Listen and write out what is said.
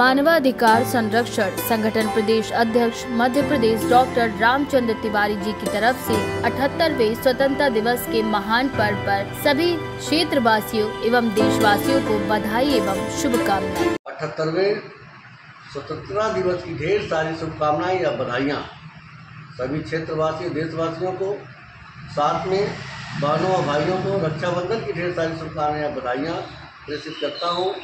मानवाधिकार संरक्षण संगठन प्रदेश अध्यक्ष मध्य प्रदेश डॉक्टर रामचंद्र तिवारी जी की तरफ़ से 78वें स्वतंत्रता दिवस के महान पर्व पर सभी क्षेत्रवासियों एवं देशवासियों को बधाई एवं शुभकामनाएँ। अठहत्तरवें स्वतंत्रता दिवस की ढेर सारी शुभकामनाएँ या बधाइयाँ। सभी क्षेत्रवासियों देशवासियों को, साथ में बहनों और भाइयों को रक्षाबंधन की ढेर सारी शुभकामनाएँ या बधाइयाँ। प्रेषित करता हूँ।